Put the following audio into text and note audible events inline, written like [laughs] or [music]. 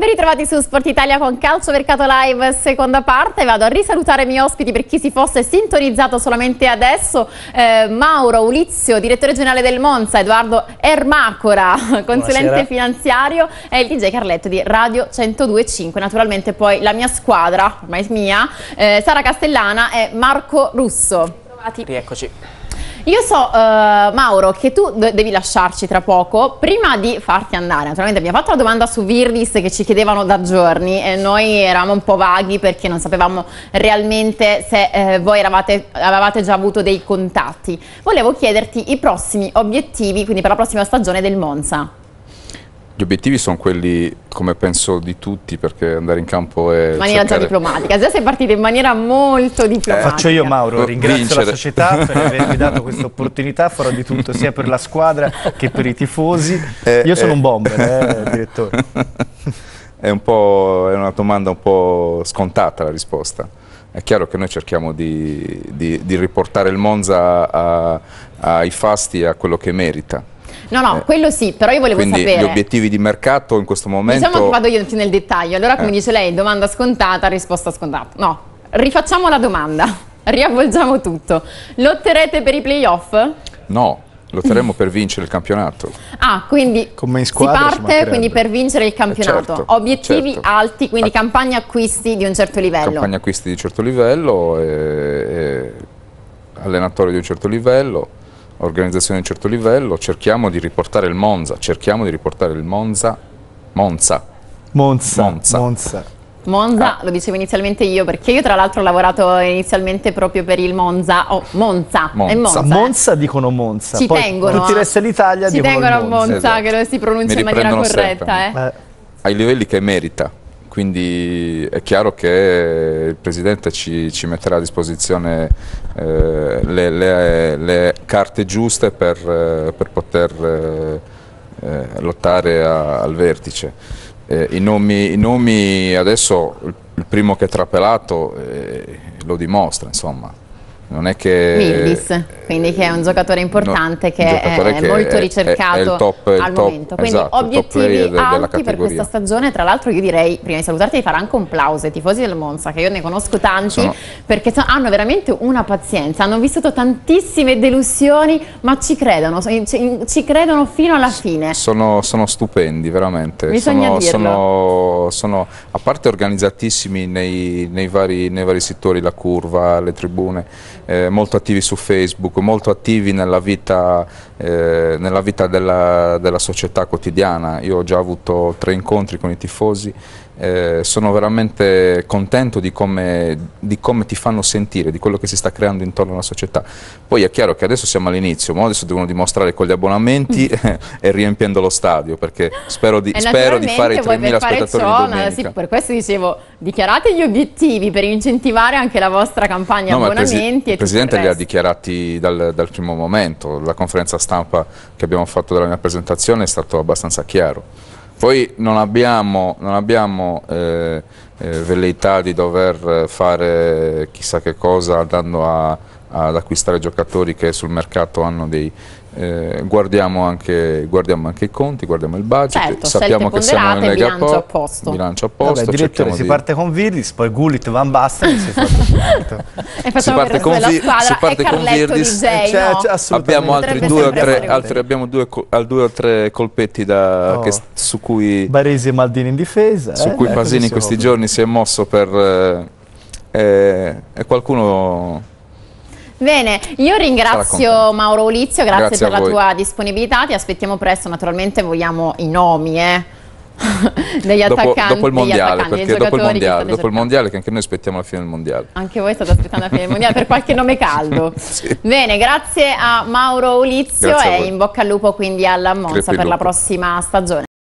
Ben ritrovati su Sport Italia con Calcio Mercato Live, seconda parte. Vado a risalutare i miei ospiti per chi si fosse sintonizzato solamente adesso. Eh, Mauro Ulizio, direttore generale del Monza, Edoardo Ermacora, [laughs] consulente Buonasera. finanziario e il DJ Carletto di Radio 102.5. Naturalmente poi la mia squadra, ormai mia, eh, Sara Castellana e Marco Russo. Trovati. Rieccoci. Io so, uh, Mauro, che tu devi lasciarci tra poco. Prima di farti andare, naturalmente abbiamo fatto la domanda su Virdis che ci chiedevano da giorni e noi eravamo un po' vaghi perché non sapevamo realmente se eh, voi eravate, avevate già avuto dei contatti. Volevo chiederti i prossimi obiettivi, quindi per la prossima stagione del Monza. Gli obiettivi sono quelli, come penso di tutti, perché andare in campo è... In maniera cercare... già diplomatica, già sei partito in maniera molto diplomatica. Eh, faccio io Mauro, ringrazio vincere. la società per avermi dato questa opportunità, farò di tutto sia per la squadra che per i tifosi. Eh, io sono eh. un bomber, eh, direttore. [laughs] È, un è una domanda un po' scontata la risposta. È chiaro che noi cerchiamo di, di, di riportare il Monza ai fasti e a quello che merita No, no, eh, quello sì, però io volevo quindi sapere... gli obiettivi di mercato in questo momento... Diciamo che vado io più nel dettaglio, allora come eh. dice lei, domanda scontata, risposta scontata. No, rifacciamo la domanda, [laughs] riavvolgiamo tutto. Lotterete per i playoff? No, lotteremo per vincere il campionato. Ah, quindi squadra, si parte quindi per vincere il campionato. Certo, Obiettivi certo. alti, quindi ah. campagna acquisti di un certo livello. Campagna acquisti di un certo livello, e, e allenatori di un certo livello organizzazione di un certo livello, cerchiamo di riportare il Monza, cerchiamo di riportare il Monza, Monza. Monza. Monza. Monza. Monza, ah. lo dicevo inizialmente io, perché io tra l'altro ho lavorato inizialmente proprio per il Monza, oh, Monza, Monza. Monza, Monza dicono Monza, ci Poi tengono, tutti i resti dell'Italia ci tengono a Monza, esatto. che lo si pronuncia in maniera corretta. Eh. Eh. Ai livelli che merita, quindi è chiaro che il Presidente ci, ci metterà a disposizione eh, le, le, le, carte giuste per, eh, per poter eh, eh, lottare a, al vertice. Eh, I nomi, I, nomi, adesso, il primo che è trapelato eh, lo dimostra, insomma non è che... Mirdis, quindi che è un giocatore importante no, che, giocatore è, che molto è, ricercato è, top, al top, momento. Quindi esatto, obiettivi alti per questa stagione, tra l'altro io direi, prima di salutarti, di fare anche un plauso ai tifosi del Monza, che io ne conosco tanti, sono... perché hanno veramente una pazienza, hanno vissuto tantissime delusioni, ma ci credono, ci credono fino alla fine. Sono, sono stupendi, veramente. Bisogna sono, sono, sono, a parte organizzatissimi nei, nei, vari, nei vari settori, la curva, le tribune, eh, molto attivi su Facebook, molto attivi nella vita, eh, nella vita della, della, società quotidiana. Io ho già avuto tre incontri con i tifosi, eh, sono veramente contento di come, di come, ti fanno sentire, di quello che si sta creando intorno alla società. Poi è chiaro che adesso siamo all'inizio, ma adesso devono dimostrare con gli abbonamenti [laughs] e riempiendo lo stadio, perché spero di, spero di fare i 3.000 spettatori domenica. Sì, per questo dicevo, dichiarate gli obiettivi per incentivare anche la vostra campagna no, abbonamenti. Il, Presidente li ha dichiarati dal, dal, primo momento, la conferenza stampa che abbiamo fatto della mia presentazione è stato abbastanza chiaro. Poi non abbiamo, non abbiamo eh, eh, velleità di dover fare chissà che cosa andando a, ad acquistare giocatori che sul mercato hanno dei, eh, guardiamo, anche, guardiamo, anche, i conti, guardiamo il budget, certo, sappiamo che siamo nel bilancio a posto. Bilancio a posto Vabbè, direttore, si di... parte con Virdis, poi Gullit, Van Basten si, [laughs] si parte con, vi, si parte con Virdis, DJ, no? abbiamo, altri due, tre, altri, abbiamo due, due, o tre colpetti da, oh. che, su cui Baresi e Maldini in difesa su eh? cui Pasini in questi giorni si è mosso per eh, eh e qualcuno Bene, io ringrazio Mauro Ulizio, grazie, grazie per la tua disponibilità, ti aspettiamo presto, naturalmente vogliamo i nomi eh, [laughs] degli attaccanti. Dopo, il mondiale, perché dopo il mondiale, dopo il mondiale, che anche noi aspettiamo la fine del mondiale. Anche voi state aspettando la fine del mondiale per qualche nome caldo. [laughs] sì. Bene, grazie a Mauro Ulizio e in bocca al lupo quindi alla Monza per la prossima stagione.